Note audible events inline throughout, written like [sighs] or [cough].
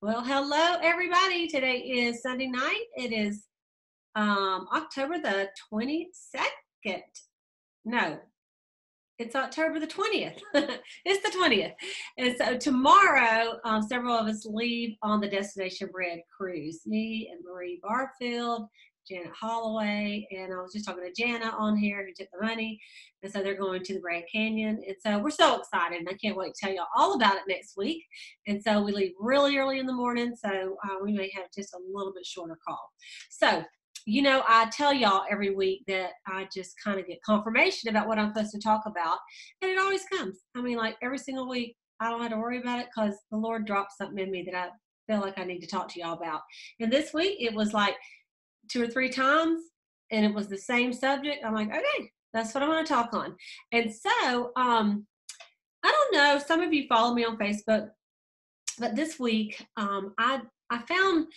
Well, hello everybody. Today is Sunday night. It is um, October the 22nd. No, it's October the 20th. [laughs] it's the 20th. And so tomorrow, um, several of us leave on the Destination Red cruise. Me and Marie Barfield Janet Holloway, and I was just talking to Jana on here who took the money, and so they're going to the Grand Canyon, and so we're so excited, and I can't wait to tell y'all all about it next week. And so we leave really early in the morning, so uh, we may have just a little bit shorter call. So you know, I tell y'all every week that I just kind of get confirmation about what I'm supposed to talk about, and it always comes. I mean, like every single week, I don't have to worry about it because the Lord drops something in me that I feel like I need to talk to y'all about. And this week, it was like two or three times and it was the same subject, I'm like, okay, that's what I want to talk on. And so, um, I don't know, some of you follow me on Facebook, but this week um, I I found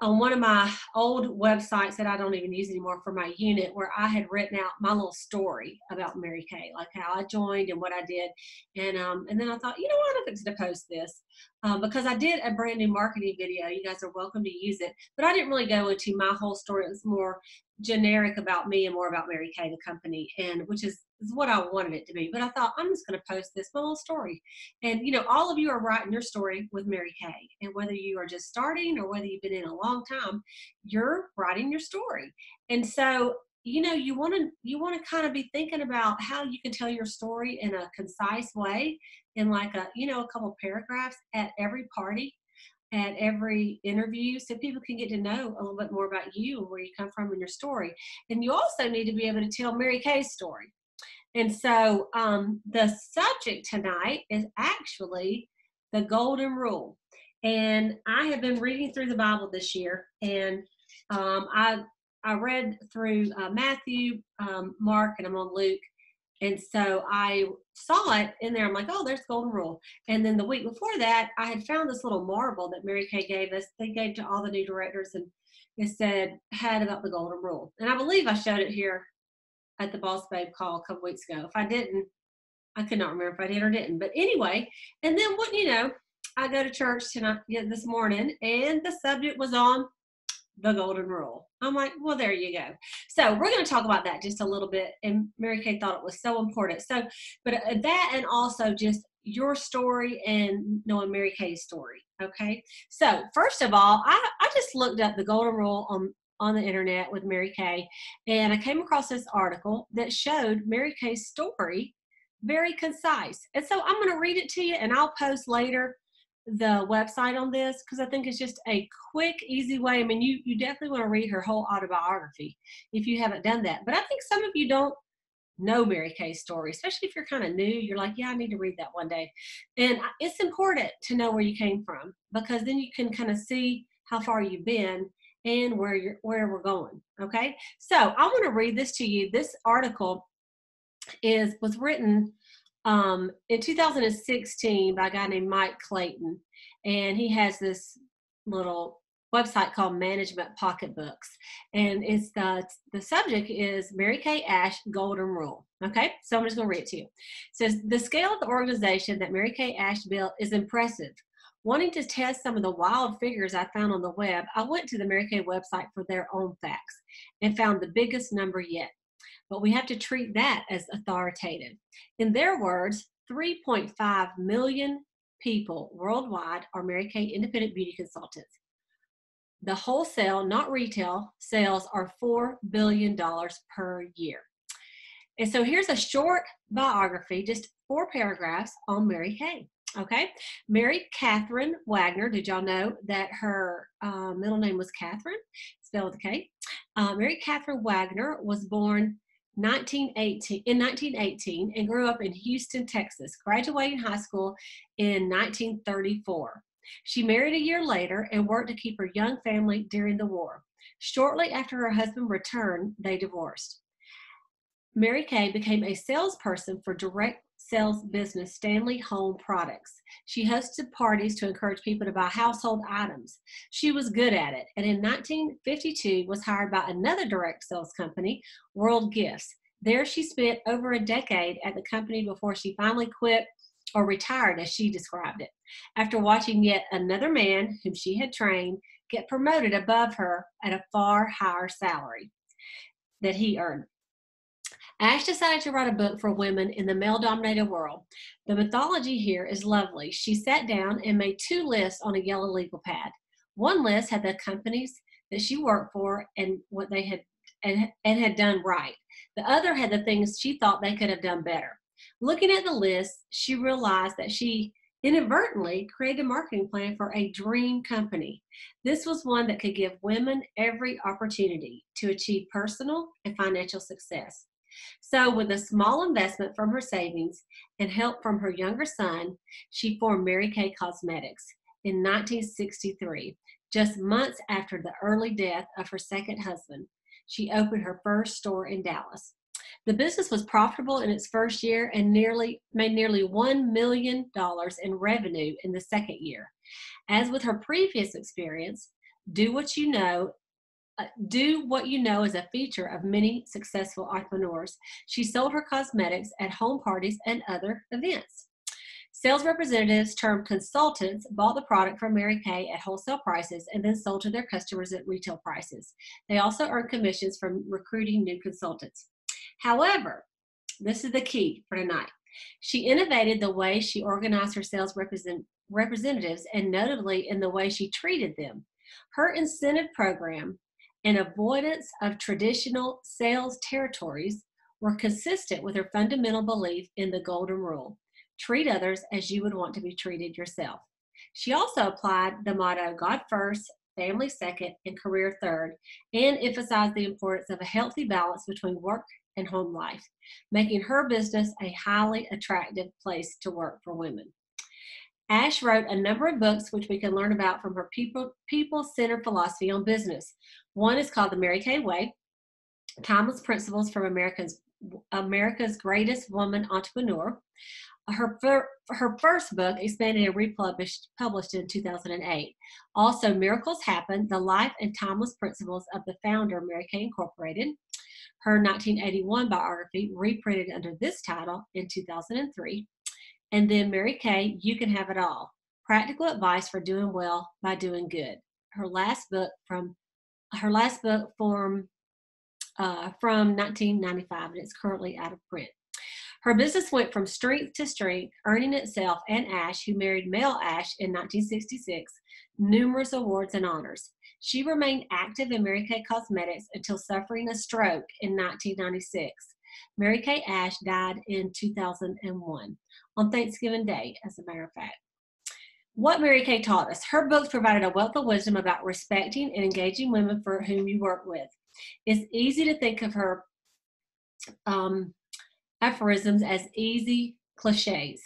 on one of my old websites that I don't even use anymore for my unit where I had written out my little story about Mary Kay, like how I joined and what I did. And um, and then I thought, you know what, I'm fixing to post this um, because I did a brand new marketing video. You guys are welcome to use it, but I didn't really go into my whole story. It was more generic about me and more about Mary Kay, the company, and which is, is what I wanted it to be. But I thought I'm just going to post this little story, and you know, all of you are writing your story with Mary Kay, and whether you are just starting or whether you've been in a long time, you're writing your story, and so you know you want to you want to kind of be thinking about how you can tell your story in a concise way in like a you know a couple paragraphs at every party at every interview so people can get to know a little bit more about you and where you come from in your story. And you also need to be able to tell Mary Kay's story. And so um, the subject tonight is actually the Golden Rule. And I have been reading through the Bible this year, and um, I I read through uh, Matthew, um, Mark, and I'm on Luke. And so I saw it in there. I'm like, oh, there's Golden Rule. And then the week before that, I had found this little marble that Mary Kay gave us. They gave to all the new directors, and it said had about the Golden Rule. And I believe I showed it here at the Boss Babe call a couple weeks ago. If I didn't, I could not remember if I did or didn't. But anyway, and then what you know, I go to church tonight yeah, this morning, and the subject was on the golden rule. I'm like, well, there you go. So we're going to talk about that just a little bit. And Mary Kay thought it was so important. So, but uh, that and also just your story and knowing Mary Kay's story. Okay. So first of all, I, I just looked up the golden rule on on the internet with Mary Kay, and I came across this article that showed Mary Kay's story very concise. And so I'm going to read it to you, and I'll post later the website on this because I think it's just a quick, easy way. I mean, you you definitely want to read her whole autobiography if you haven't done that. But I think some of you don't know Mary Kay's story, especially if you're kind of new. You're like, yeah, I need to read that one day. And it's important to know where you came from because then you can kind of see how far you've been and where you're where we're going. Okay, so I want to read this to you. This article is was written um, in 2016 by a guy named Mike Clayton, and he has this little website called Management Pocketbooks, and it's the the subject is Mary Kay Ash Golden Rule. Okay, so I'm just going to read it to you. It says the scale of the organization that Mary Kay Ash built is impressive. Wanting to test some of the wild figures I found on the web, I went to the Mary Kay website for their own facts and found the biggest number yet but we have to treat that as authoritative. In their words, 3.5 million people worldwide are Mary Kay independent beauty consultants. The wholesale, not retail, sales are $4 billion per year. And so here's a short biography, just four paragraphs on Mary Kay. Okay, Mary Catherine Wagner. Did y'all know that her uh, middle name was Catherine, spelled with a K? Uh, Mary Catherine Wagner was born 1918 in 1918 and grew up in Houston, Texas, graduating high school in 1934. She married a year later and worked to keep her young family during the war. Shortly after her husband returned, they divorced. Mary Kay became a salesperson for direct sales business Stanley Home Products. She hosted parties to encourage people to buy household items. She was good at it, and in 1952 was hired by another direct sales company, World Gifts. There she spent over a decade at the company before she finally quit or retired as she described it, after watching yet another man whom she had trained get promoted above her at a far higher salary that he earned. Ash decided to write a book for women in the male dominated world. The mythology here is lovely. She sat down and made two lists on a yellow legal pad. One list had the companies that she worked for and what they had and, and had done right. The other had the things she thought they could have done better. Looking at the list, she realized that she inadvertently created a marketing plan for a dream company. This was one that could give women every opportunity to achieve personal and financial success. So, with a small investment from her savings and help from her younger son, she formed Mary Kay Cosmetics in 1963, just months after the early death of her second husband. She opened her first store in Dallas. The business was profitable in its first year and nearly made nearly $1 million in revenue in the second year. As with her previous experience, do what you know uh, do what you know is a feature of many successful entrepreneurs. She sold her cosmetics at home parties and other events. Sales representatives, termed consultants, bought the product from Mary Kay at wholesale prices and then sold to their customers at retail prices. They also earned commissions from recruiting new consultants. However, this is the key for tonight. She innovated the way she organized her sales represent, representatives and notably in the way she treated them. Her incentive program and avoidance of traditional sales territories were consistent with her fundamental belief in the golden rule treat others as you would want to be treated yourself. She also applied the motto God first, family second, and career third, and emphasized the importance of a healthy balance between work and home life, making her business a highly attractive place to work for women. Ash wrote a number of books which we can learn about from her people people centered philosophy on business. One is called The Mary Kay Way Timeless Principles from America's, America's Greatest Woman Entrepreneur. Her, fir- her first book, expanded and republished, published in 2008. Also, Miracles Happen The Life and Timeless Principles of the Founder, Mary Kay Incorporated. Her 1981 biography, reprinted under this title in 2003. And then Mary Kay, You Can Have It All Practical Advice for Doing Well by Doing Good. Her last book from her last book from uh, from 1995 and it's currently out of print. Her business went from strength to strength, earning itself and Ash, who married Mel Ash in 1966, numerous awards and honors. She remained active in Mary Kay Cosmetics until suffering a stroke in 1996. Mary Kay Ash died in 2001 on Thanksgiving Day, as a matter of fact. What Mary Kay taught us. Her books provided a wealth of wisdom about respecting and engaging women for whom you work with. It's easy to think of her um, aphorisms as easy cliches.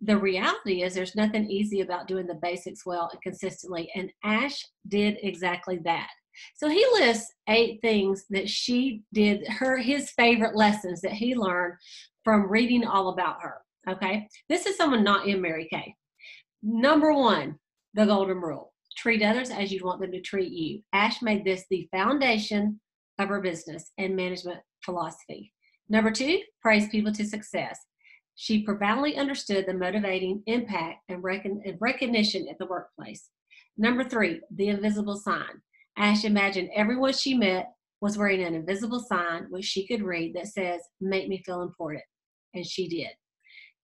The reality is, there's nothing easy about doing the basics well and consistently, and Ash did exactly that. So he lists eight things that she did, her his favorite lessons that he learned from reading all about her. Okay, this is someone not in Mary Kay. Number one, the golden rule treat others as you want them to treat you. Ash made this the foundation of her business and management philosophy. Number two, praise people to success. She profoundly understood the motivating impact and, recon- and recognition at the workplace. Number three, the invisible sign. Ash imagined everyone she met was wearing an invisible sign which she could read that says, Make me feel important. And she did.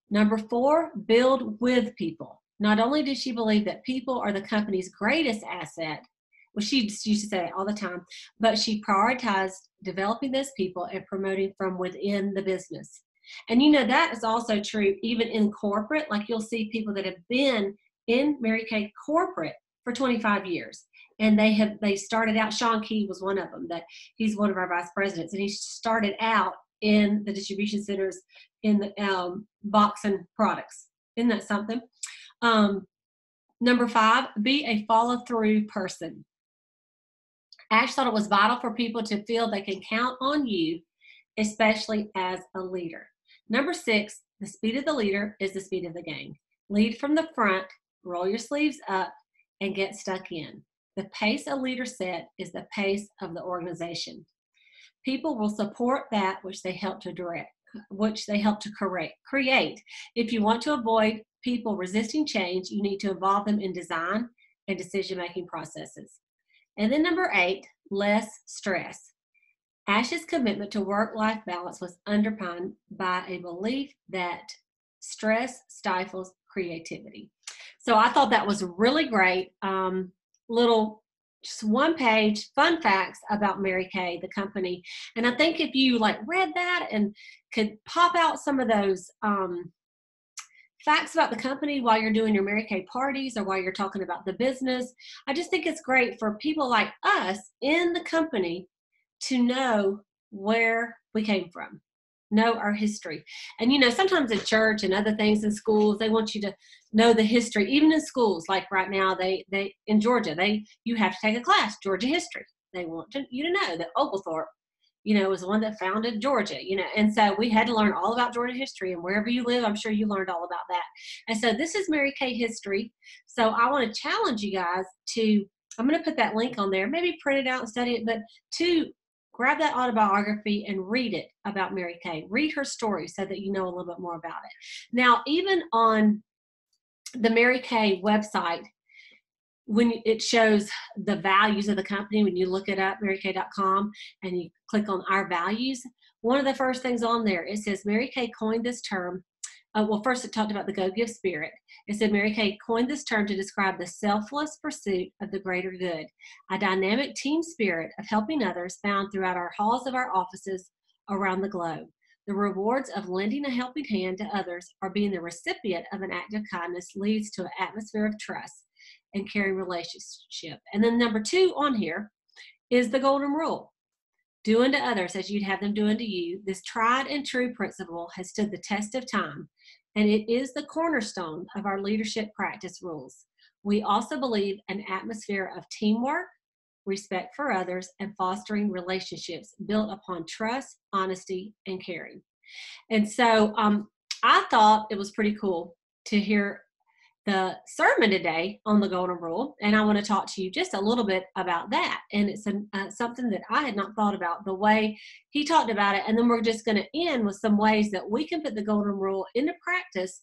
Number four, build with people. Not only did she believe that people are the company's greatest asset, well, she used to say it all the time, but she prioritized developing those people and promoting from within the business. And you know, that is also true even in corporate. Like you'll see people that have been in Mary Kay corporate for 25 years. And they have they started out, Sean Key was one of them, that he's one of our vice presidents, and he started out in the distribution centers in the um, box and products. Isn't that something? Um, number five, be a follow through person. Ash thought it was vital for people to feel they can count on you, especially as a leader. Number six, the speed of the leader is the speed of the game. Lead from the front, roll your sleeves up, and get stuck in. The pace a leader set is the pace of the organization. People will support that which they help to direct, which they help to correct, create. If you want to avoid people resisting change, you need to involve them in design and decision making processes. And then number eight, less stress. Ash's commitment to work life balance was underpinned by a belief that stress stifles creativity. So I thought that was really great. Um, little just one page fun facts about Mary Kay, the company. And I think if you like read that and could pop out some of those um, facts about the company while you're doing your Mary Kay parties or while you're talking about the business, I just think it's great for people like us in the company to know where we came from know our history. And you know, sometimes at church and other things in schools, they want you to know the history. Even in schools, like right now, they they in Georgia, they you have to take a class, Georgia history. They want to, you to know that Oglethorpe, you know, was the one that founded Georgia, you know, and so we had to learn all about Georgia history. And wherever you live, I'm sure you learned all about that. And so this is Mary Kay history. So I want to challenge you guys to I'm going to put that link on there. Maybe print it out and study it, but to grab that autobiography and read it about Mary Kay. Read her story so that you know a little bit more about it. Now, even on the Mary Kay website, when it shows the values of the company, when you look it up, marykay.com, and you click on our values, one of the first things on there, it says Mary Kay coined this term uh, well, first it talked about the go give spirit. It said Mary Kay coined this term to describe the selfless pursuit of the greater good, a dynamic team spirit of helping others found throughout our halls of our offices around the globe. The rewards of lending a helping hand to others or being the recipient of an act of kindness leads to an atmosphere of trust and caring relationship. And then number two on here is the golden rule. Do unto others as you'd have them do unto you. This tried and true principle has stood the test of time, and it is the cornerstone of our leadership practice rules. We also believe an atmosphere of teamwork, respect for others, and fostering relationships built upon trust, honesty, and caring. And so um, I thought it was pretty cool to hear the sermon today on the golden rule and i want to talk to you just a little bit about that. And it's an, uh, something that i had not thought about the way he talked about it. And then we're just going to end with some ways that we can put the golden rule into practice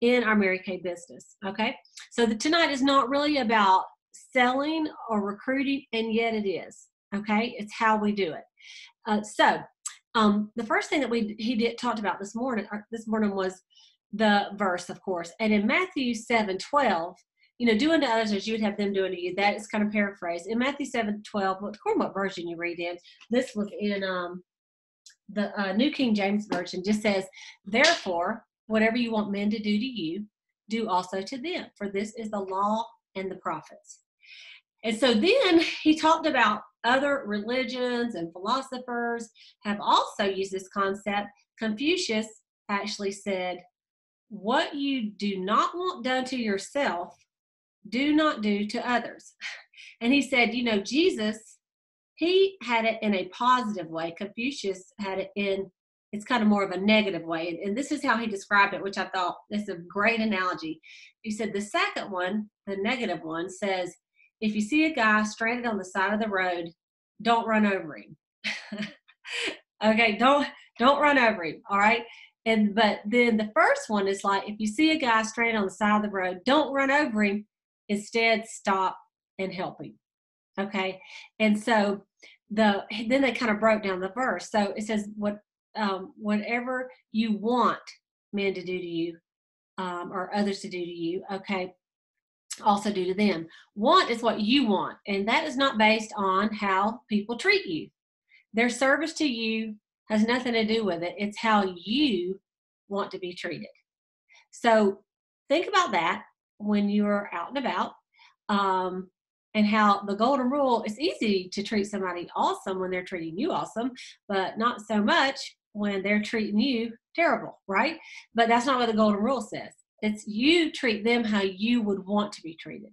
in our mary kay business okay? So the, tonight is not really about selling or recruiting and yet it is okay? It's how we do it. Uh, so um, the first thing that we he did talked about this morning this morning was the verse, of course. And in Matthew 7 12, you know, do unto others as you would have them do unto you. That is kind of paraphrased. In Matthew 7 12, what, what version you read in, this was in um, the uh, New King James Version, just says, Therefore, whatever you want men to do to you, do also to them, for this is the law and the prophets. And so then [laughs] he talked about other religions and philosophers have also used this concept. Confucius actually said, what you do not want done to yourself, do not do to others. [laughs] And he said, you know, Jesus, he had it in a positive way. Confucius had it in, it's kind of more of a negative way. And, and this is how he described it, which I thought is a great analogy. He said, the second one, the negative one, says, if you see a guy stranded on the side of the road, don't run over him. [laughs] okay, don't don't run over him. All right. And but then the first one is like if you see a guy stranded on the side of the road, don't run over him. Instead, stop and help him. Okay. And so the then they kind of broke down the verse. So it says what um, whatever you want men to do to you um, or others to do to you, okay, also do to them. Want is what you want, and that is not based on how people treat you. Their service to you has nothing to do with it. It's how you want to be treated. So think about that when you're out and about. Um, and how the golden rule is easy to treat somebody awesome when they're treating you awesome, but not so much when they're treating you terrible, right? But that's not what the golden rule says. It's you treat them how you would want to be treated.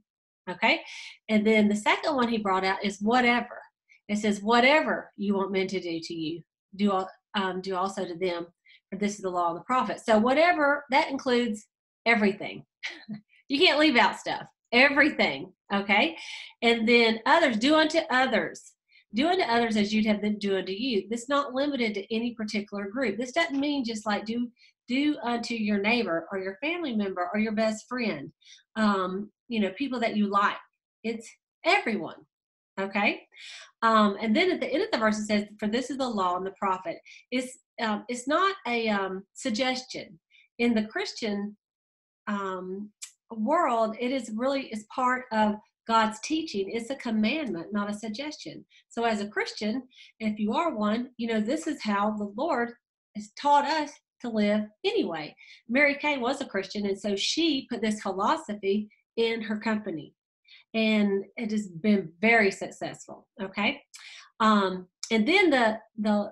Okay? And then the second one he brought out is whatever. It says, whatever you want men to do to you, do um, do also to them. For this is the law of the prophet. So whatever that includes everything. [laughs] you can't leave out stuff. Everything. Okay. And then others do unto others. Do unto others as you'd have them do unto you. This not limited to any particular group. This doesn't mean just like do do unto your neighbor or your family member or your best friend, um, you know, people that you like. It's everyone. Okay. Um, and then at the end of the verse, it says, For this is the law and the prophet. It's, um, it's not a um, suggestion. In the Christian um, world, it is really is part of God's teaching. It's a commandment, not a suggestion. So, as a Christian, if you are one, you know, this is how the Lord has taught us to live anyway. Mary Kay was a Christian, and so she put this philosophy in her company. And it has been very successful. Okay. Um, and then the the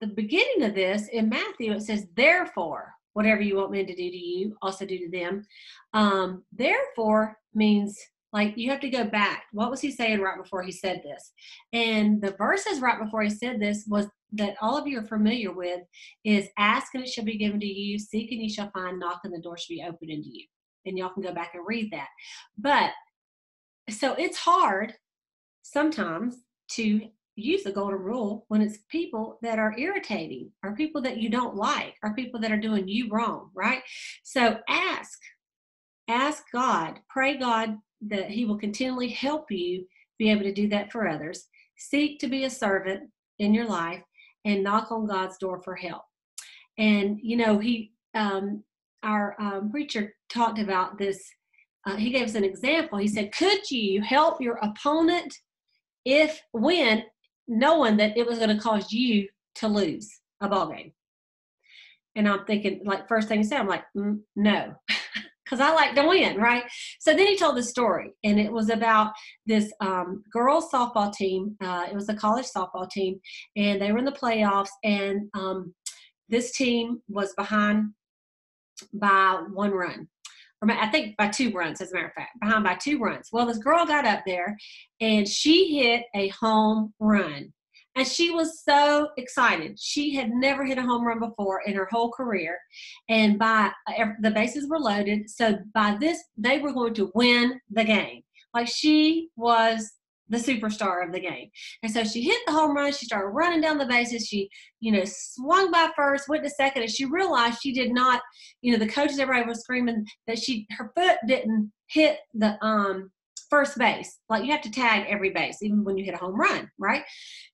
the beginning of this in Matthew, it says, therefore, whatever you want men to do to you, also do to them. Um, therefore means like you have to go back. What was he saying right before he said this? And the verses right before he said this was that all of you are familiar with is ask and it shall be given to you, seek and you shall find, knock and the door shall be opened unto you. And y'all can go back and read that. But so it's hard sometimes to use the golden rule when it's people that are irritating or people that you don't like or people that are doing you wrong, right? So ask, ask God, pray God that He will continually help you be able to do that for others. Seek to be a servant in your life and knock on God's door for help. And, you know, He, um, our um, preacher talked about this. Uh, he gave us an example. He said, Could you help your opponent if, when, knowing that it was going to cause you to lose a ball game? And I'm thinking, like, first thing he said, I'm like, mm, no. [laughs] because I like to win, right? So then he told the story, and it was about this um, girls softball team. Uh, it was a college softball team, and they were in the playoffs, and um, this team was behind by one run. Or I think by two runs, as a matter of fact, behind by two runs. Well, this girl got up there and she hit a home run. And she was so excited. She had never hit a home run before in her whole career. And by the bases were loaded. So by this, they were going to win the game. Like she was the superstar of the game. And so she hit the home run. She started running down the bases. She, you know, swung by first, went to second, and she realized she did not, you know, the coaches, everybody was screaming that she, her foot didn't hit the um first base. Like you have to tag every base, even when you hit a home run, right?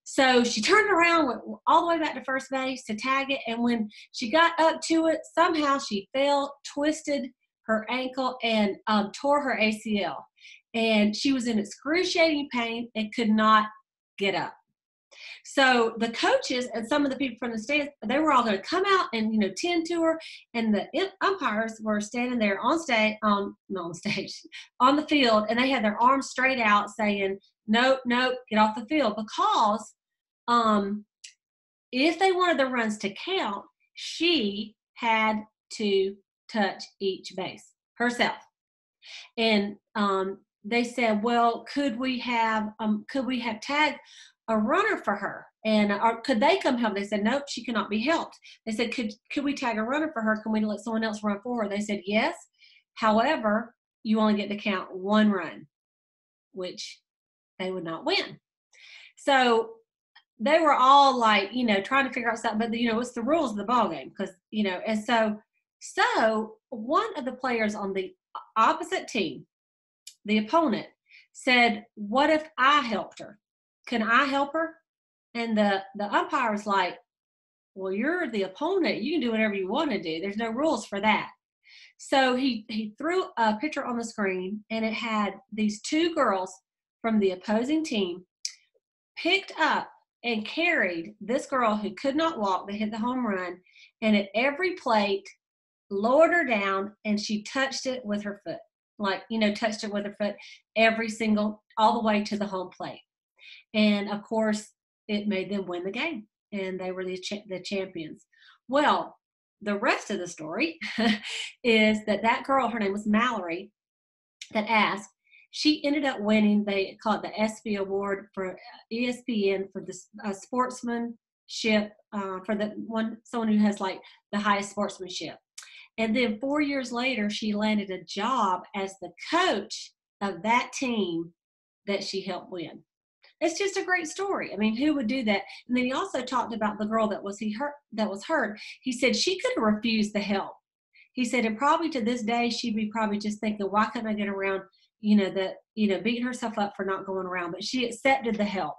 So she turned around, went all the way back to first base to tag it. And when she got up to it, somehow she fell, twisted her ankle, and um, tore her ACL. And she was in excruciating pain and could not get up. So the coaches and some of the people from the stands, they were all going to come out and you know tend to her, and the umpires were standing there on stage, on not on [laughs] stage, on the field, and they had their arms straight out, saying, "Nope, nope, get off the field," because um, if they wanted the runs to count, she had to touch each base herself, and um, they said, "Well, could we have um, could we have tagged a runner for her. And or could they come help? They said, nope, she cannot be helped. They said, could could we tag a runner for her? Can we let someone else run for her? They said, yes. However, you only get to count one run, which they would not win. So they were all like, you know, trying to figure out something, but you know, it's the rules of the ball game because you know, and so so one of the players on the opposite team, the opponent, said, What if I helped her? can I help her? And the, the umpire's like, well, you're the opponent. You can do whatever you want to do. There's no rules for that. So he, he threw a picture on the screen and it had these two girls from the opposing team picked up and carried this girl who could not walk that hit the home run and at every plate lowered her down and she touched it with her foot like you know touched it with her foot every single all the way to the home plate and of course, it made them win the game, and they were the, cha- the champions. Well, the rest of the story [laughs] is that that girl, her name was Mallory, that asked, she ended up winning, they call it the ESPY Award for uh, ESPN for the uh, sportsmanship, uh, for the one, someone who has like the highest sportsmanship. And then four years later, she landed a job as the coach of that team that she helped win. It's just a great story. I mean, who would do that? And then he also talked about the girl that was he hurt that was hurt. He said she could have refused the help. He said, and probably to this day, she'd be probably just thinking, why couldn't I get around, you know, that, you know, beating herself up for not going around. But she accepted the help.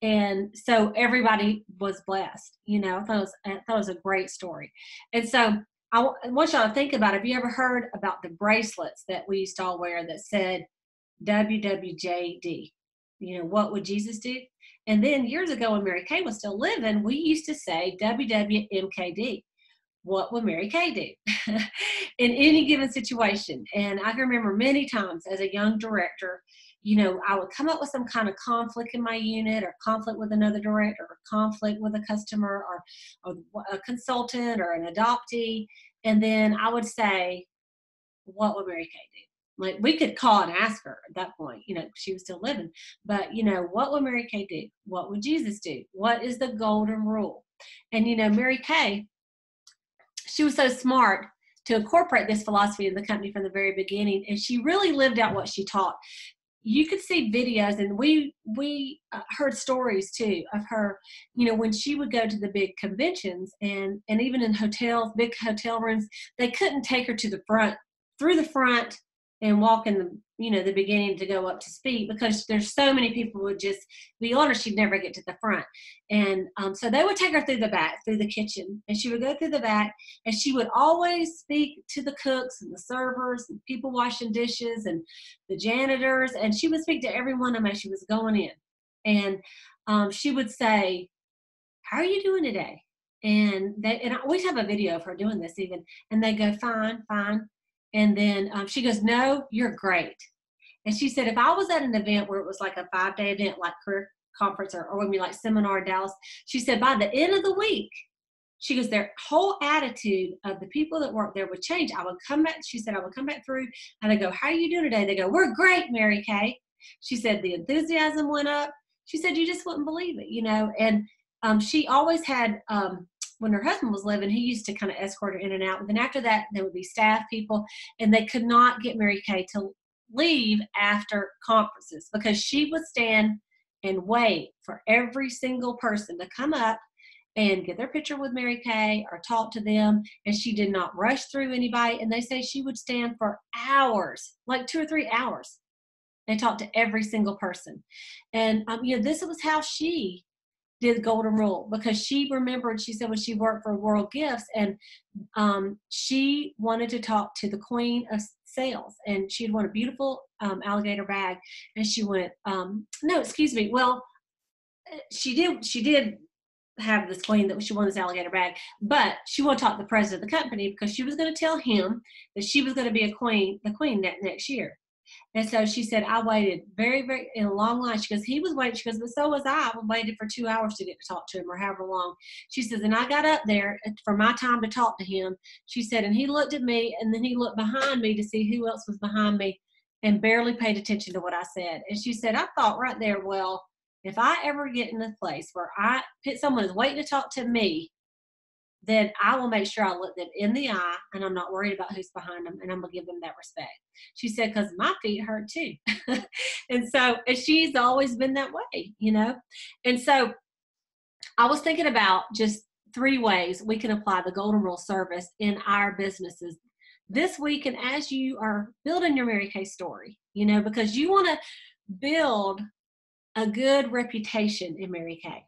And so everybody was blessed. You know, I thought it was, I thought it was a great story. And so I want y'all to think about have you ever heard about the bracelets that we used to all wear that said WWJD? You know, what would Jesus do? And then years ago when Mary Kay was still living, we used to say WWMKD. What would Mary Kay do [laughs] in any given situation? And I can remember many times as a young director, you know, I would come up with some kind of conflict in my unit or conflict with another director or conflict with a customer or, or a consultant or an adoptee. And then I would say, what would Mary Kay do? Like we could call and ask her at that point, you know, she was still living. But you know, what would Mary Kay do? What would Jesus do? What is the golden rule? And you know, Mary Kay, she was so smart to incorporate this philosophy in the company from the very beginning, and she really lived out what she taught. You could see videos, and we we uh, heard stories too of her. You know, when she would go to the big conventions, and and even in hotels, big hotel rooms, they couldn't take her to the front through the front and walk in the you know the beginning to go up to speak because there's so many people would just be honest she'd never get to the front. And um, so they would take her through the back through the kitchen and she would go through the back and she would always speak to the cooks and the servers and people washing dishes and the janitors and she would speak to every one of them as she was going in. And um, she would say how are you doing today? And they and I always have a video of her doing this even and they go fine fine and then um, she goes, No, you're great. And she said, If I was at an event where it was like a five day event, like career conference or, or we like seminar in Dallas, she said, By the end of the week, she goes, Their whole attitude of the people that work there would change. I would come back, she said, I would come back through and I go, How are you doing today? They go, We're great, Mary Kay. She said, The enthusiasm went up. She said, You just wouldn't believe it, you know. And um, she always had um, when her husband was living, he used to kind of escort her in and out. And then after that, there would be staff people, and they could not get Mary Kay to leave after conferences because she would stand and wait for every single person to come up and get their picture with Mary Kay or talk to them. And she did not rush through anybody. And they say she would stand for hours, like two or three hours, and talk to every single person. And um, you know, this was how she did the golden rule because she remembered she said when she worked for world gifts and um, she wanted to talk to the queen of sales and she had won a beautiful um, alligator bag and she went um, no excuse me well she did she did have this queen that she won this alligator bag but she to talk to the president of the company because she was going to tell him that she was going to be a queen the queen next year and so she said, I waited very, very in a long line. She goes, he was waiting. She goes, but so was I. I waited for two hours to get to talk to him or however long. She says, and I got up there for my time to talk to him. She said, and he looked at me and then he looked behind me to see who else was behind me and barely paid attention to what I said. And she said, I thought right there, well, if I ever get in a place where I someone is waiting to talk to me then I will make sure I look them in the eye and I'm not worried about who's behind them and I'm gonna give them that respect. She said, because my feet hurt too. [laughs] and so and she's always been that way, you know? And so I was thinking about just three ways we can apply the golden rule service in our businesses this week and as you are building your Mary Kay story, you know, because you want to build a good reputation in Mary Kay.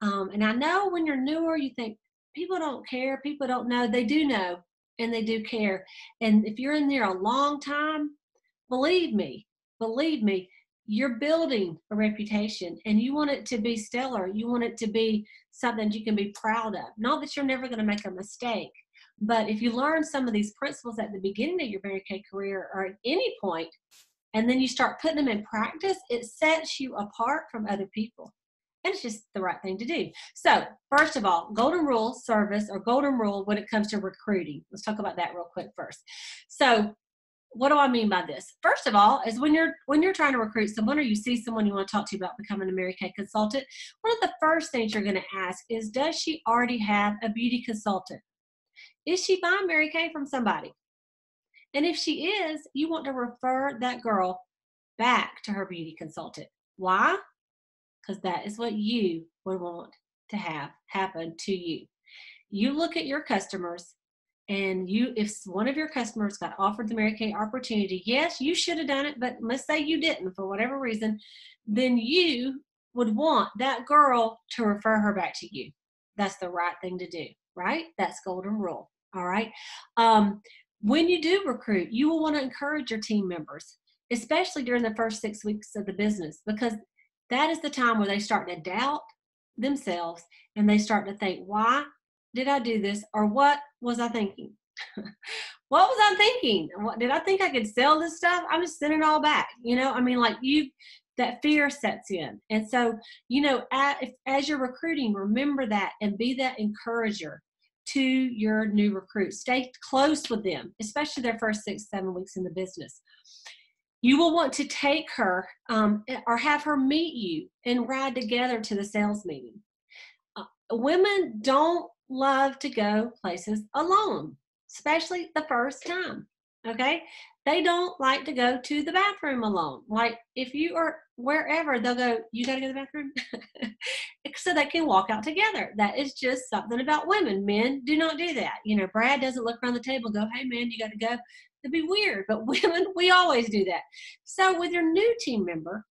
Um, and I know when you're newer, you think, people don't care, people don't know. They do know and they do care. And if you're in there a long time, believe me, believe me, you're building a reputation and you want it to be stellar. You want it to be something you can be proud of. Not that you're never going to make a mistake, but if you learn some of these principles at the beginning of your Mary Kay career or at any point, and then you start putting them in practice, it sets you apart from other people and it's just the right thing to do. So, first of all, golden rule service or golden rule when it comes to recruiting. Let's talk about that real quick first. So, what do I mean by this? First of all, is when you're when you're trying to recruit someone or you see someone you want to talk to about becoming a Mary Kay consultant, one of the first things you're going to ask is, does she already have a beauty consultant? Is she buying Mary Kay from somebody? And if she is, you want to refer that girl back to her beauty consultant. Why? Because that is what you would want to have happen to you. You look at your customers and you if one of your customers got offered the Mary Kay opportunity, yes, you should have done it, but let's say you didn't for whatever reason, then you would want that girl to refer her back to you. That's the right thing to do, right? That's golden rule. All right. Um, when you do recruit, you will want to encourage your team members, especially during the first six weeks of the business, because that is the time where they start to doubt themselves and they start to think, why did I do this? Or what was I thinking? [laughs] what was I thinking? What, did I think I could sell this stuff? I'm just sending it all back. You know, I mean, like you, that fear sets in. And so, you know, as, as you're recruiting, remember that and be that encourager to your new recruits. Stay close with them, especially their first six, seven weeks in the business. You will want to take her um, or have her meet you and ride together to the sales meeting. Uh, women don't love to go places alone, especially the first time. Okay. They don't like to go to the bathroom alone. Like if you are wherever, they'll go, You got to go to the bathroom? [laughs] so they can walk out together. That is just something about women. Men do not do that. You know, Brad doesn't look around the table go, Hey, man, you got to go. It'd be weird. But [laughs] women, we always do that. So with your new team member,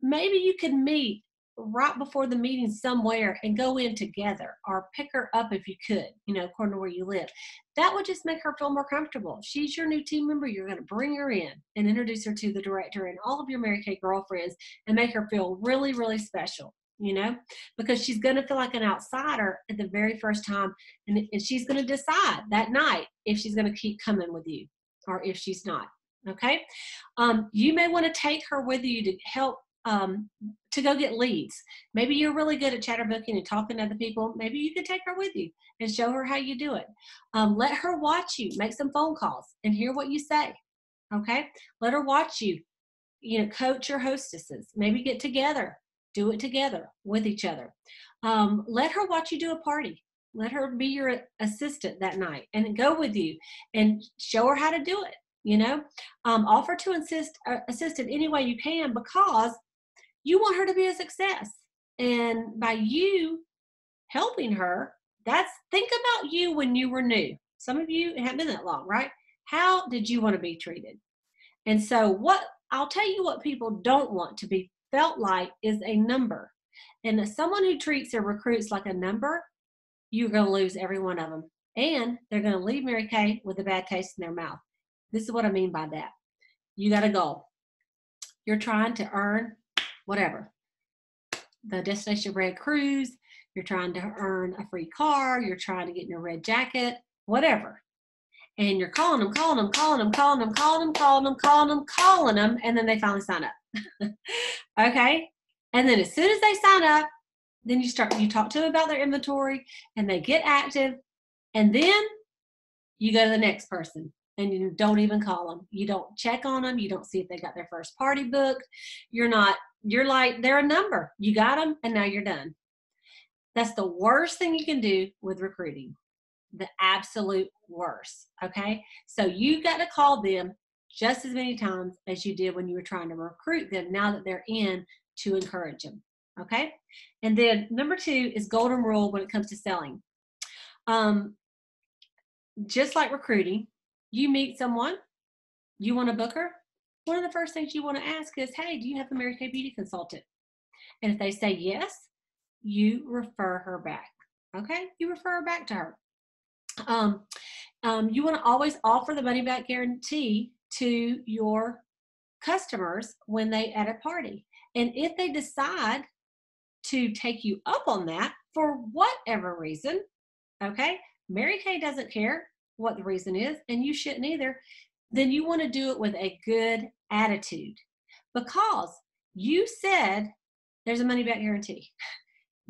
maybe you could meet right before the meeting somewhere and go in together or pick her up if you could, you know, according to where you live. That would just make her feel more comfortable. She's your new team member. You're going to bring her in and introduce her to the director and all of your Mary Kay girlfriends and make her feel really, really special, you know, because she's going to feel like an outsider at the very first time. And, and she's going to decide that night if she's going to keep coming with you or if she's not. Okay. Um, you may want to take her with you to help um, to go get leads. Maybe you're really good at chatterbooking and talking to other people. Maybe you could take her with you and show her how you do it. Um, let her watch you, make some phone calls, and hear what you say. Okay, let her watch you. You know, coach your hostesses. Maybe get together, do it together with each other. Um, let her watch you do a party. Let her be your assistant that night and go with you and show her how to do it you know um, offer to assist uh, assist in any way you can because you want her to be a success. And by you helping her, that's think about you when you were new. Some of you haven't been that long, right? How did you want to be treated? And so, what I'll tell you what people don't want to be felt like is a number. And someone who treats their recruits like a number, you're going to lose every one of them. And they're going to leave Mary Kay with a bad taste in their mouth. This is what I mean by that. You got a goal. You're trying to earn whatever. The Destination Red cruise, you're trying to earn a free car, you're trying to get in red jacket, whatever. And you're calling them, calling them, calling them, calling them, calling them, calling them, calling them, calling them, and then they finally sign up. [laughs] okay? And then as soon as they sign up, then you start you talk to them about their inventory and they get active and then you go to the next person and you don't even call them you don't check on them you don't see if they got their first party booked you're not you're like, they're a number. You got them, and now you're done. That's the worst thing you can do with recruiting. The absolute worst. Okay. So you got to call them just as many times as you did when you were trying to recruit them now that they're in to encourage them. Okay. And then number two is golden rule when it comes to selling. Um, just like recruiting, you meet someone, you want to book her, one of the first things you want to ask is, hey, do you have a Mary Kay Beauty consultant? And if they say yes, you refer her back. Okay, you refer her back to her. Um, um, you want to always offer the money back guarantee to your customers when they at a party. And if they decide to take you up on that for whatever reason, okay, Mary Kay doesn't care what the reason is, and you shouldn't either then you want to do it with a good attitude because you said there's a money back guarantee. [laughs]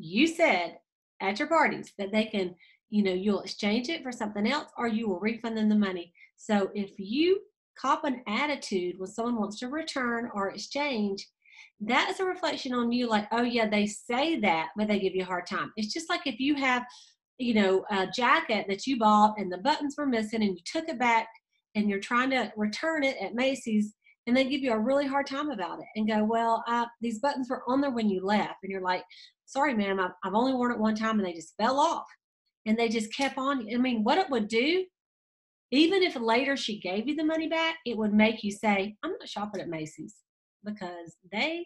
You said at your parties that they can, you know, you'll exchange it for something else or you will refund them the money. So if you cop an attitude when someone wants to return or exchange, that is a reflection on you like, oh yeah, they say that, but they give you a hard time. It's just like if you have, you know, a jacket that you bought and the buttons were missing and you took it back and you're trying to return it at Macy's and they give you a really hard time about it and go, well, these buttons were on there when you left. And you're like, sorry, ma'am, I've, I've only worn it one time and they just fell off. And they just kept on. I mean, what it would do, even if later she gave you the money back, it would make you say, I'm not shopping at Macy's because they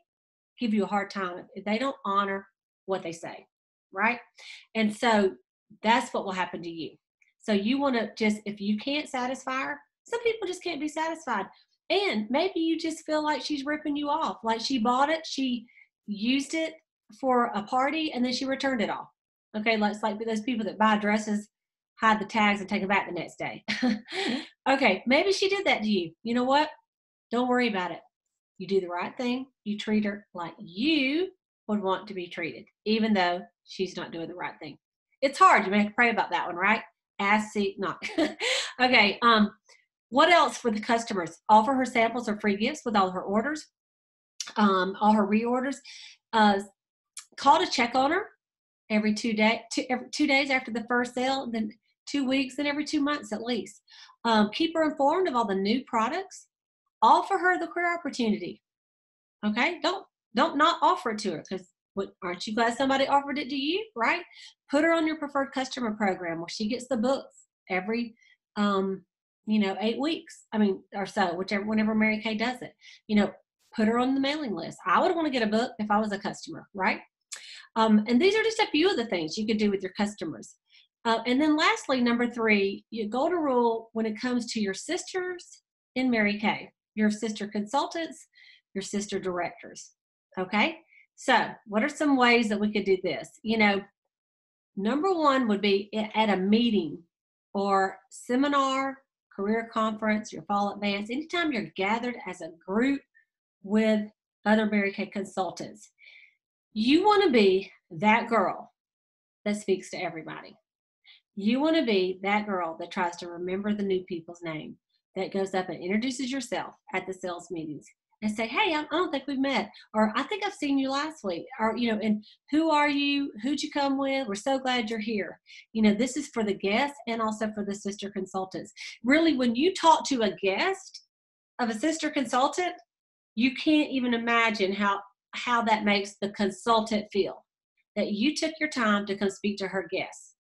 give you a hard time if they don't honor what they say, right? And so that's what will happen to you. So you want to just, if you can't satisfy her, some people just can't be satisfied. And maybe you just feel like she's ripping you off. Like she bought it, she used it for a party, and then she returned it all. Okay, let's like those people that buy dresses, hide the tags, and take them back the next day. [laughs] okay, maybe she did that to you. You know what? Don't worry about it. You do the right thing. You treat her like you would want to be treated, even though she's not doing the right thing. It's hard. You may have to pray about that one, right? Ask, seek, knock. [laughs] okay. Um, what else for the customers? Offer her samples or free gifts with all her orders, um, all her reorders. Uh, call to check on her every two day, two, every two days after the first sale, then two weeks, and every two months at least. Um, keep her informed of all the new products. Offer her the career opportunity. Okay, don't don't not offer it to her because what aren't you glad somebody offered it to you, right? Put her on your preferred customer program where she gets the books every um, you know, eight weeks. I mean, or so, whichever, whenever Mary Kay does it, you know, put her on the mailing list. I would want to get a book if I was a customer, right? Um, and these are just a few of the things you could do with your customers. Uh, and then lastly, number three, your golden rule when it comes to your sisters in Mary Kay, your sister consultants, your sister directors. Okay. So, what are some ways that we could do this? You know, number one would be at a meeting or seminar career conference, your fall advance, anytime you're gathered as a group with other Mary Kay consultants, you want to be that girl that speaks to everybody. You want to be that girl that tries to remember the new people's name, that goes up and introduces yourself at the sales meetings, and say, hey, I don't think we've met, or I think I've seen you last week, or, you know, and who are you? Who'd you come with? We're so glad you're here. You know, this is for the guests and also for the sister consultants. Really, when you talk to a guest of a sister consultant, you can't even imagine how how that makes the consultant feel that you took your time to come speak to her guests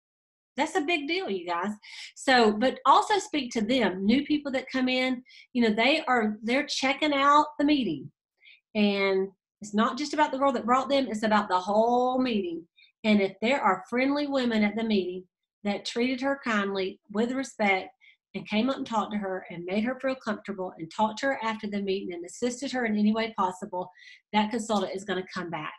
that's a big deal you guys. So but also speak to them. New people that come in you know they are they're checking out the meeting. And it's not just about the girl that brought them it's about the whole meeting. And if there are friendly women at the meeting that treated her kindly with respect and came up and talked to her and made her feel comfortable and talked to her after the meeting and assisted her in any way possible that consultant is going to come back.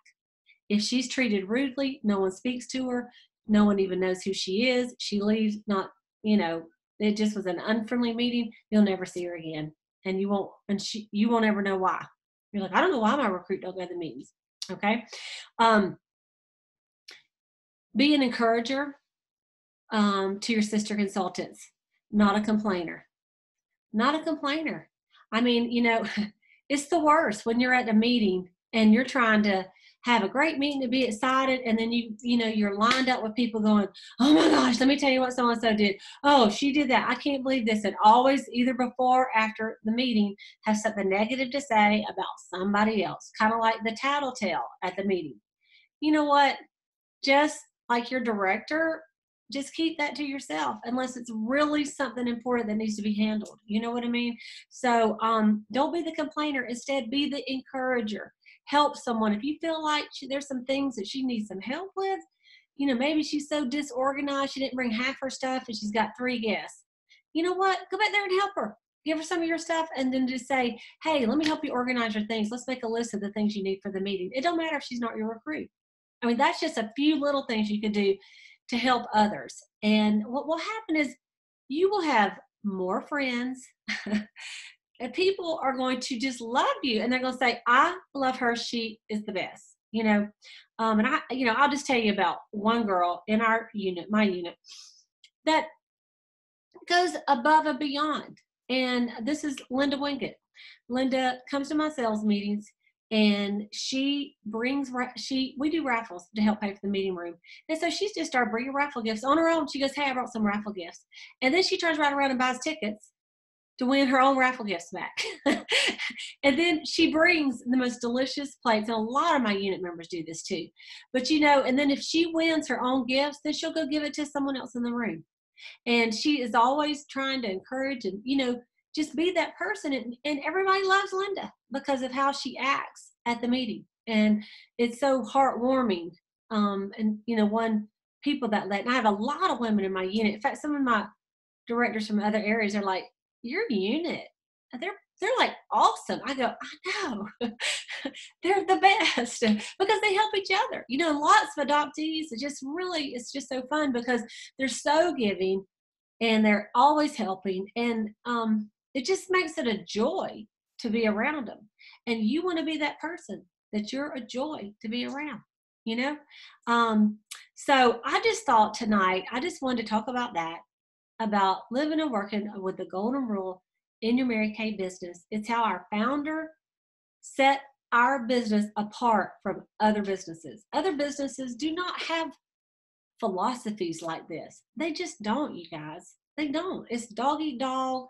If she's treated rudely no one speaks to her no one even knows who she is. She leaves, not, you know, it just was an unfriendly meeting. You'll never see her again. And you won't, and she, you won't ever know why. You're like, I don't know why my recruit don't go to the meetings. Okay. Um, be an encourager um, to your sister consultants, not a complainer. Not a complainer. I mean, you know, [laughs] it's the worst when you're at a meeting and you're trying to have a great meeting to be excited and then you you know you're lined up with people going oh my gosh let me tell you what so and so did. Oh she did that. I can't believe this. And always either before or after the meeting have something negative to say about somebody else kind of like the tattletale at the meeting. You know what? Just like your director just keep that to yourself unless it's really something important that needs to be handled. You know what i mean? So um, don't be the complainer. Instead be the encourager help someone. If you feel like she, there's some things that she needs some help with, you know, maybe she's so disorganized, she didn't bring half her stuff and she's got three guests. You know what? Go back there and help her. Give her some of your stuff and then just say, hey, let me help you organize your things. Let's make a list of the things you need for the meeting. It don't matter if she's not your recruit. I mean, that's just a few little things you can do to help others. And what will happen is you will have more friends [laughs] and people are going to just love you and they're going to say i love her. She is the best you know? Um, and i you know i'll just tell you about one girl in our unit my unit that goes above and beyond. And this is linda wingett linda comes to my sales meetings and she brings she we do raffles to help pay for the meeting room. And so she's just started bringing raffle gifts on her own. She goes hey i brought some raffle gifts. And then she turns right around and buys tickets to win her own raffle gifts back. [laughs] and then she brings the most delicious plates. And a lot of my unit members do this too. But you know, and then if she wins her own gifts, then she'll go give it to someone else in the room. And she is always trying to encourage and, you know, just be that person. And, and everybody loves Linda because of how she acts at the meeting. And it's so heartwarming. Um, and, you know, one people that let, and I have a lot of women in my unit. In fact, some of my directors from other areas are like, your unit, they're they're like awesome. I go, I know, [laughs] they're the best [laughs] because they help each other. You know, lots of adoptees. It just really, it's just so fun because they're so giving, and they're always helping, and um, it just makes it a joy to be around them. And you want to be that person that you're a joy to be around. You know, um, so I just thought tonight I just wanted to talk about that about living and working with the golden rule in your Mary Kay business. It's how our founder set our business apart from other businesses. Other businesses do not have philosophies like this. They just don't, you guys. They don't. It's dog eat dog.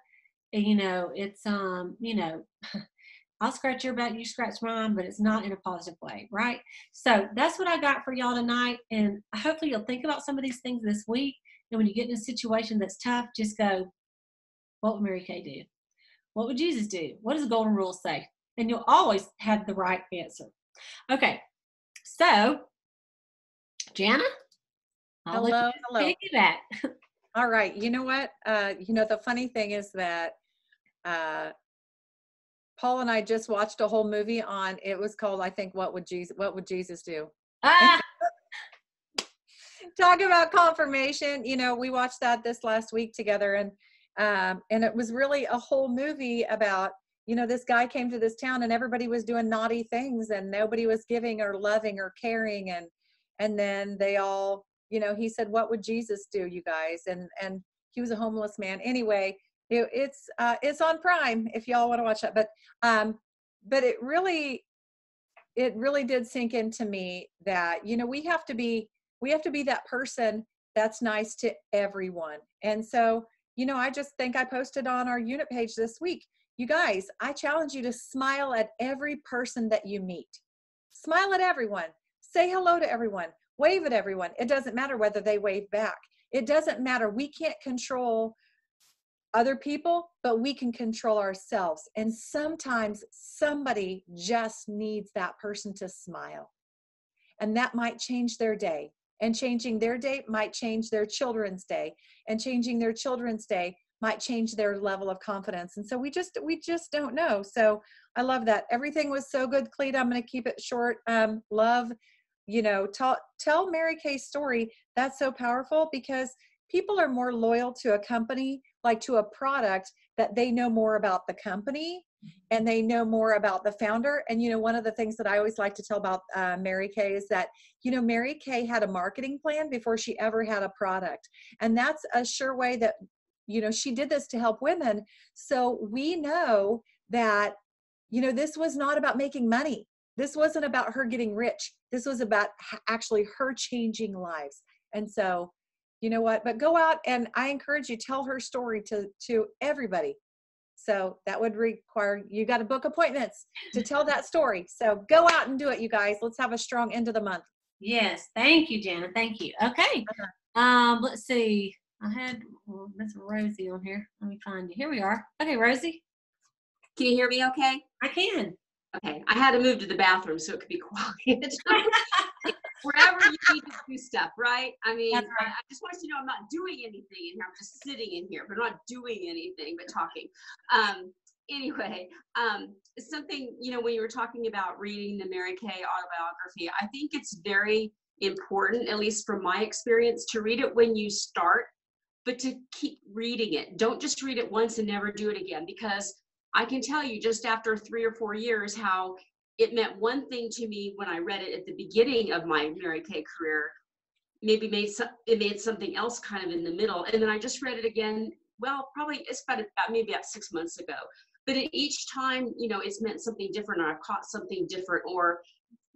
And, you know, it's um, you know, [laughs] I'll scratch your back, you scratch mine, but it's not in a positive way, right? So that's what I got for y'all tonight. And hopefully you'll think about some of these things this week and when you get in a situation that's tough, just go, what would Mary Kay do? What would Jesus do? What does the golden rule say? And you'll always have the right answer. Okay, so Jana, I'll hello, hello. That. [laughs] All right. You know what? Uh, you know the funny thing is that uh, Paul and I just watched a whole movie on. It was called, I think, "What Would Jesus What Would Jesus Do?" Ah talk about confirmation. You know, we watched that this last week together, and um, and it was really a whole movie about you know this guy came to this town and everybody was doing naughty things and nobody was giving or loving or caring and and then they all you know he said what would jesus do you guys and and he was a homeless man anyway it, it's uh it's on prime if y'all want to watch that but um but it really it really did sink into me that you know we have to be we have to be that person that's nice to everyone. And so, you know, I just think I posted on our unit page this week. You guys, I challenge you to smile at every person that you meet. Smile at everyone. Say hello to everyone. Wave at everyone. It doesn't matter whether they wave back. It doesn't matter. We can't control other people, but we can control ourselves. And sometimes somebody just needs that person to smile. And that might change their day and changing their date might change their children's day and changing their children's day might change their level of confidence. And so we just we just don't know. So i love that. Everything was so good cleta. I'm going to keep it short. Um, love you know tell tell mary kay's story. That's so powerful because people are more loyal to a company like to a product that they know more about the company and they know more about the founder. And, you know, one of the things that I always like to tell about uh, Mary Kay is that, you know, Mary Kay had a marketing plan before she ever had a product. And that's a sure way that, you know, she did this to help women. So we know that, you know, this was not about making money. This wasn't about her getting rich. This was about actually her changing lives. And so, you know what, but go out and I encourage you, tell her story to, to everybody so that would require you got to book appointments to tell that story. So go out and do it, you guys. Let's have a strong end of the month. Yes, thank you, Jana. Thank you. Okay. Uh-huh. Um, let's see. I had well, Miss Rosie on here. Let me find you. Here we are. Okay, Rosie. Can you hear me okay? I can. Okay. I had to move to the bathroom so it could be [laughs] quiet. [laughs] wherever you need to do stuff, right? I mean, right. I, I, just want you to know I'm not doing anything in here. I'm just sitting in here, but I'm not doing anything but talking. Um, anyway, um, something, you know, when you were talking about reading the Mary Kay autobiography, I think it's very important, at least from my experience, to read it when you start, but to keep reading it. Don't just read it once and never do it again because I can tell you just after three or four years how it meant one thing to me when I read it at the beginning of my Mary Kay career. Maybe made some, it made something else kind of in the middle, and then I just read it again. Well, probably it's about, about maybe about six months ago. But each time, you know, it's meant something different, or I've caught something different, or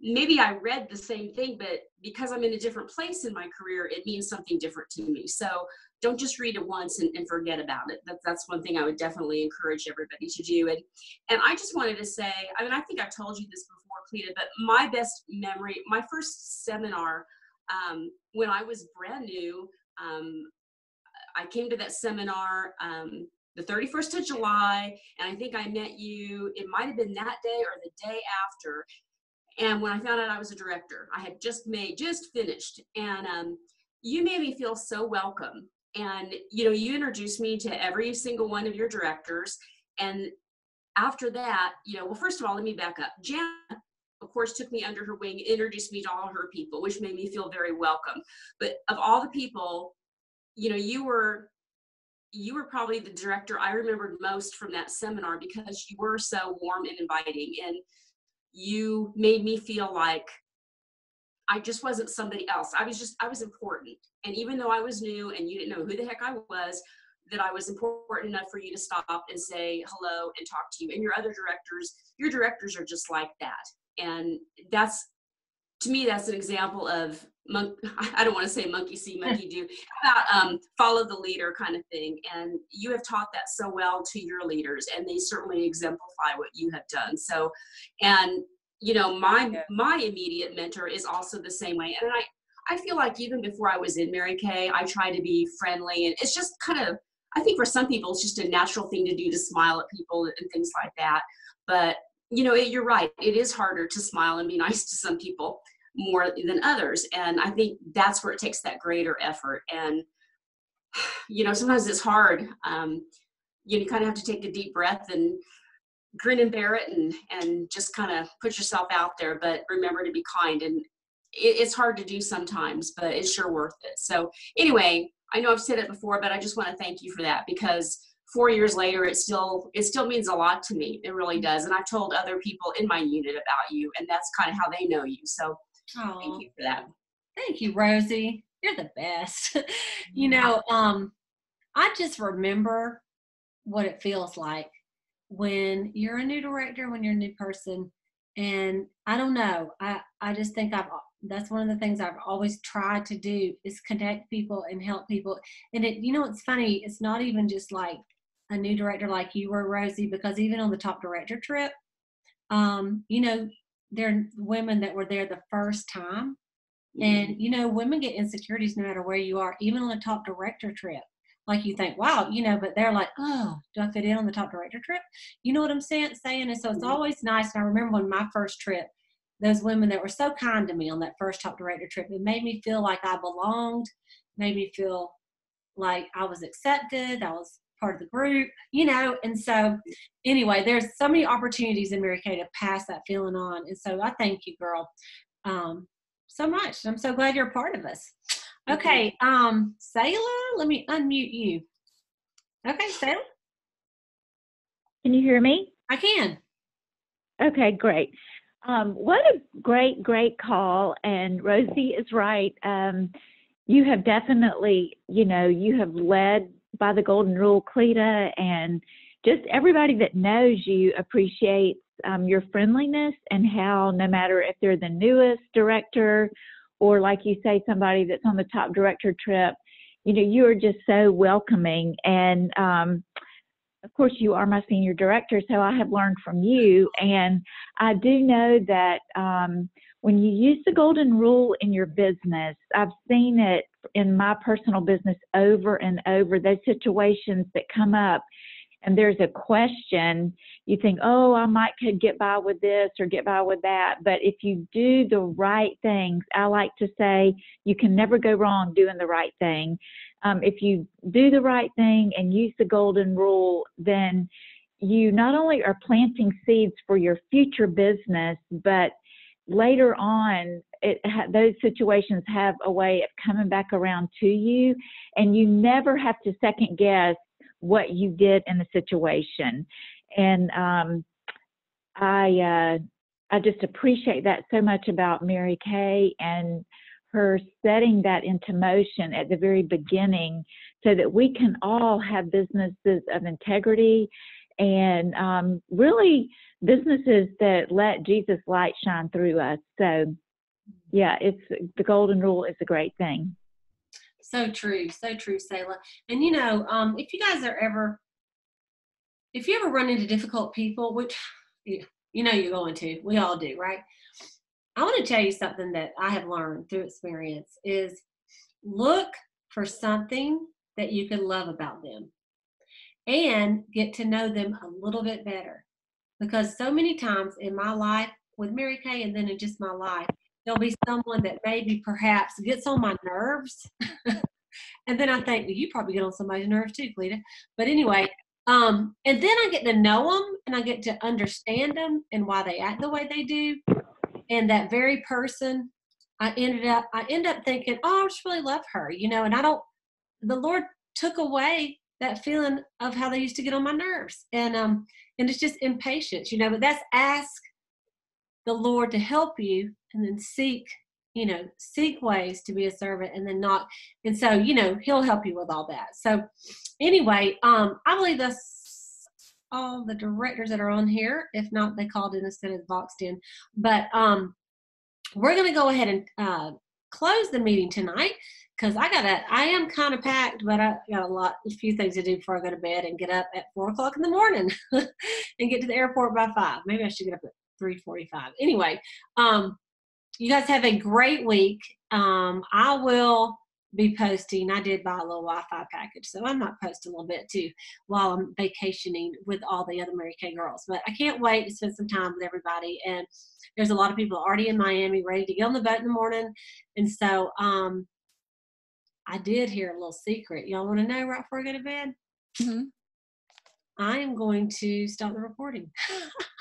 maybe I read the same thing, but because I'm in a different place in my career, it means something different to me. So don't just read it once and, and forget about it. That, that's one thing I would definitely encourage everybody to do. And and I just wanted to say, I mean, I think I've told you this before, Cleta, but my best memory, my first seminar um, when I was brand new, um, I came to that seminar um, the 31st of July, and I think I met you. It might have been that day or the day after. And when I found out I was a director, I had just made, just finished, and um, you made me feel so welcome. And you know, you introduced me to every single one of your directors, and after that, you know, well, first of all, let me back up. Jan, of course, took me under her wing, introduced me to all her people, which made me feel very welcome. But of all the people, you know, you were you were probably the director I remembered most from that seminar because you were so warm and inviting and you made me feel like I just wasn't somebody else. I was just, I was important. And even though I was new and you didn't know who the heck I was, that I was important enough for you to stop and say hello and talk to you. And your other directors, your directors are just like that. And that's, to me, that's an example of monk [laughs] i don't want to say monkey see [laughs] monkey do about um, follow the leader kind of thing and you have taught that so well to your leaders and they certainly exemplify what you have done so and you know my my immediate mentor is also the same way and i i feel like even before i was in mary kay i try to be friendly and it's just kind of i think for some people it's just a natural thing to do to smile at people and things like that but you know it, you're right it is harder to smile and be nice to some people more than others. And I think that's where it takes that greater effort. And, [sighs] you know, sometimes it's hard. Um, you, kind of have to take a deep breath and grin and bear it and, and just kind of put yourself out there, but remember to be kind. And it, it's hard to do sometimes, but it's sure worth it. So anyway, I know I've said it before, but I just want to thank you for that because four years later it still it still means a lot to me it really does and i've told other people in my unit about you and that's kind of how they know you so Aww. Thank you for that. Thank you, Rosie. You're the best. [laughs] you know, um, I just remember what it feels like when you're a new director, when you're a new person. And I don't know. I, I just think I've that's one of the things I've always tried to do is connect people and help people. And it, you know, it's funny. It's not even just like a new director like you were, Rosie, because even on the top director trip, um, you know, there are women that were there the first time. And mm-hmm. you know, women get insecurities no matter where you are, even on the top director trip. Like you think, wow, you know, but they're like, oh, do I fit in on the top director trip? You know what I'm saying? Saying, and so it's mm-hmm. always nice. And I remember on my first trip, those women that were so kind to me on that first top director trip, it made me feel like I belonged, made me feel like I was accepted, I was part of the group, you know. And so, anyway, there's so many opportunities in Mary Kay to pass that feeling on. And so, I thank you, girl, um, so much. I'm so glad you're a part of us. Okay, um, Sayla, let me unmute you. Okay, Sayla. Can you hear me? I can. Okay, great. Um, what a great, great call. And Rosie is right. Um, you have definitely, you know, you have led by the golden rule, Cleta, and just everybody that knows you appreciates um, your friendliness and how no matter if they're the newest director or like you say somebody that's on the top director trip you know you are just so welcoming. And um, of course you are my senior director so i have learned from you. And i do know that um, when you use the golden rule in your business i've seen it in my personal business over and over. Those situations that come up and there's a question you think oh i might could get by with this or get by with that but if you do the right things i like to say you can never go wrong doing the right thing. Um, if you do the right thing and use the golden rule then you not only are planting seeds for your future business but later on it those situations have a way of coming back around to you and you never have to second guess what you did in the situation and um, i uh, i just appreciate that so much about mary kay and her setting that into motion at the very beginning so that we can all have businesses of integrity and um, really businesses that let Jesus light shine through us. So, yeah, it's the golden rule is a great thing. So true, so true, Selah. And you know, um, if you guys are ever, if you ever run into difficult people, which you, you know you're going to, we all do, right? I want to tell you something that I have learned through experience is look for something that you can love about them and get to know them a little bit better. Because so many times in my life, with Mary Kay, and then in just my life, there'll be someone that maybe perhaps gets on my nerves. [laughs] and then I think, well, you probably get on somebody's nerves too, Cleta. But anyway, um, and then I get to know them and I get to understand them and why they act the way they do. And that very person, I ended up, I end up thinking, oh, I just really love her, you know, and I don't, the Lord took away that feeling of how they used to get on my nerves. And, um, and it's just impatience, you know, but that's ask the Lord to help you and then seek you know seek ways to be a servant and then not and so you know he'll help you with all that. So anyway um i believe that's all the directors that are on here. If not they called in instead of boxed in. But um we're going to go ahead and uh close the meeting tonight because i gotta i am kind of packed but i got a lot a few things to do before i go to bed and get up at four o'clock in the morning [laughs] and get to the airport by five. Maybe i should get up at 345 anyway um you guys have a great week. Um, I will be posting. I did buy a little Wi-Fi package, so I might post a little bit too while I'm vacationing with all the other Mary Kay girls. But I can't wait to spend some time with everybody. And there's a lot of people already in Miami ready to get on the boat in the morning. And so um, I did hear a little secret. Y'all want to know right before I go to bed? Mm-hmm. I am going to stop the recording. [laughs]